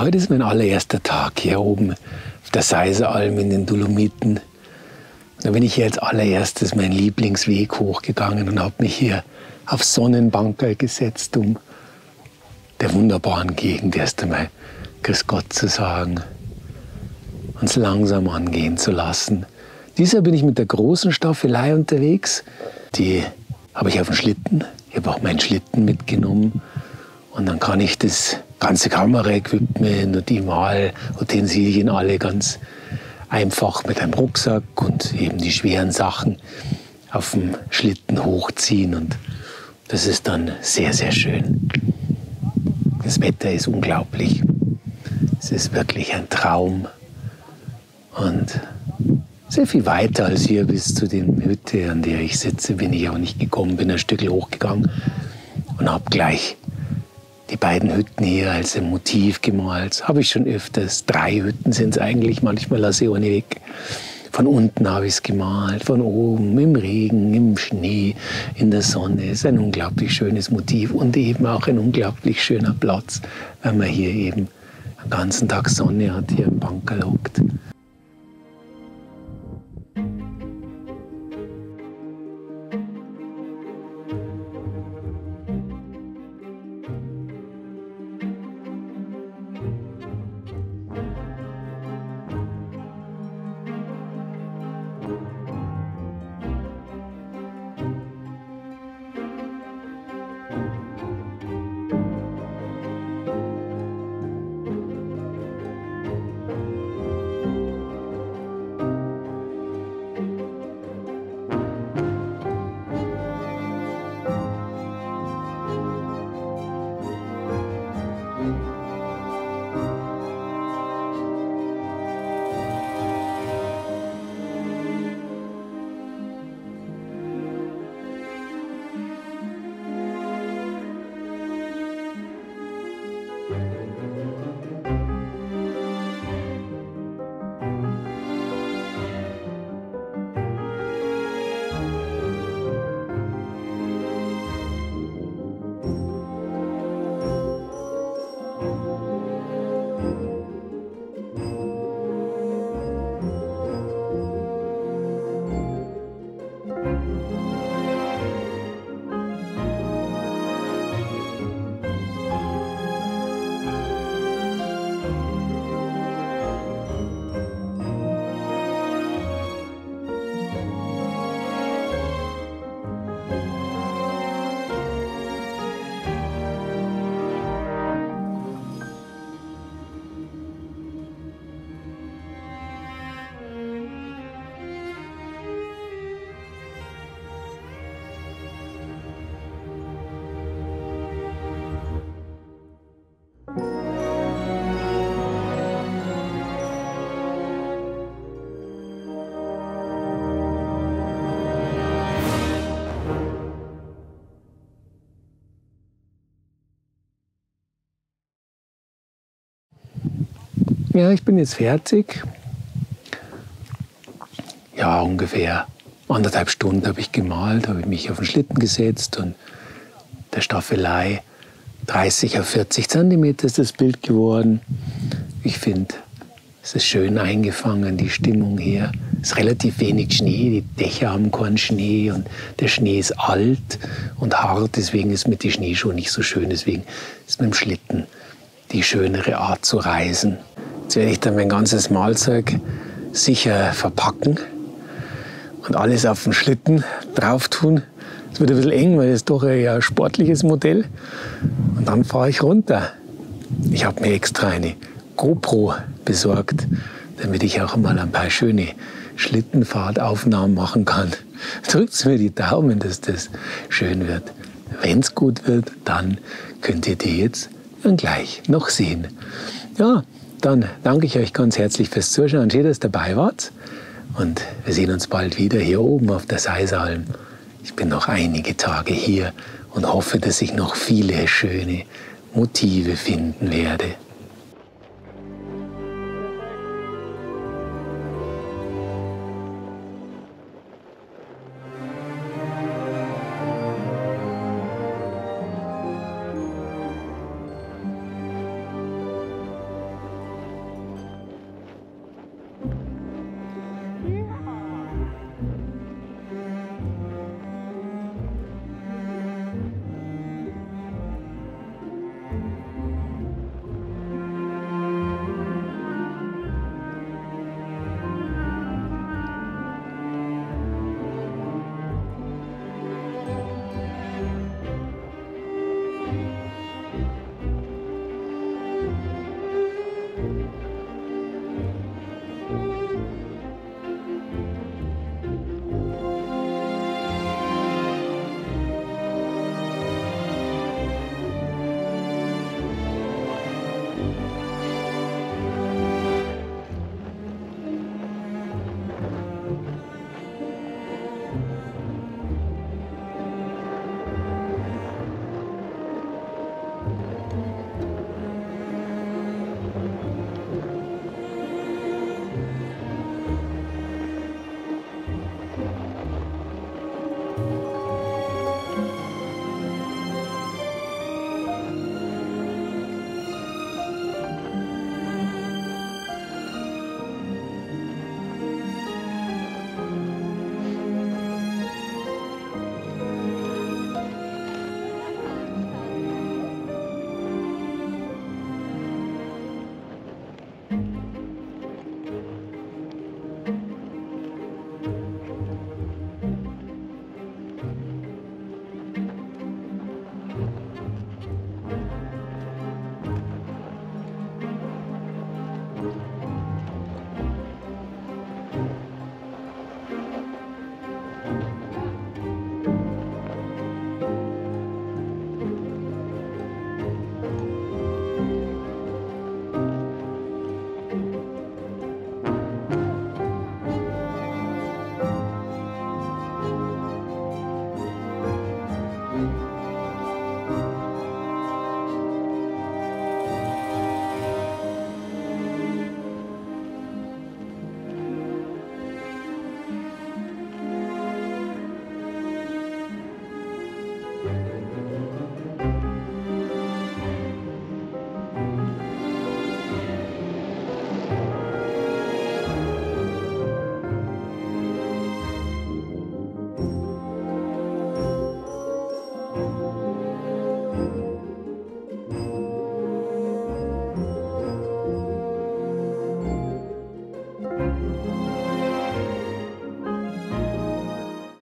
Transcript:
Heute ist mein allererster Tag hier oben auf der Seiseralm in den Dolomiten. Da bin ich hier als allererstes meinen Lieblingsweg hochgegangen und habe mich hier auf Sonnenbanker gesetzt, um der wunderbaren Gegend erst einmal Grüß Gott zu sagen, uns langsam angehen zu lassen. Dieser bin ich mit der großen Staffelei unterwegs. Die habe ich auf dem Schlitten. Ich habe auch meinen Schlitten mitgenommen. Und dann kann ich das ganze Kameraequipment und die Malutensilien alle ganz einfach mit einem Rucksack und eben die schweren Sachen auf dem Schlitten hochziehen. Und das ist dann sehr, sehr schön. Das Wetter ist unglaublich. Es ist wirklich ein Traum. Und sehr viel weiter als hier bis zu der Hütte, an der ich sitze, bin ich auch nicht gekommen. Bin ein Stück hochgegangen und habe gleich die beiden Hütten hier als ein Motiv gemalt. Habe ich schon öfters. Drei Hütten sind es eigentlich. Manchmal lasse ich ohne weg. Von unten habe ich es gemalt, von oben, im Regen, im Schnee, in der Sonne. Es ist ein unglaublich schönes Motiv und eben auch ein unglaublich schöner Platz, wenn man hier eben den ganzen Tag Sonne hat, hier im Bankerl hockt. Ja, ich bin jetzt fertig. Ja, ungefähr anderthalb Stunden habe ich gemalt, habe ich mich auf den Schlitten gesetzt und der Staffelei 30 auf 40 Zentimeter ist das Bild geworden. Ich finde, es ist schön eingefangen, die Stimmung hier. Es ist relativ wenig Schnee, die Dächer haben keinen Schnee und der Schnee ist alt und hart, deswegen ist mit dem Schnee schon nicht so schön. Deswegen ist mit dem Schlitten die schönere Art zu reisen. Jetzt werde ich dann mein ganzes Mahlzeug sicher verpacken und alles auf den Schlitten drauf tun. Es wird ein bisschen eng, weil es doch ein ja, sportliches Modell. Und dann fahre ich runter. Ich habe mir extra eine GoPro besorgt, damit ich auch mal ein paar schöne Schlittenfahrtaufnahmen machen kann. Drückt mir die Daumen, dass das schön wird. Wenn es gut wird, dann könnt ihr die jetzt dann gleich noch sehen. Ja, dann danke ich euch ganz herzlich fürs Zuschauen. Schön, dass ihr dabei wart. Und wir sehen uns bald wieder hier oben auf der Seisalm. Ich bin noch einige Tage hier und hoffe, dass ich noch viele schöne Motive finden werde.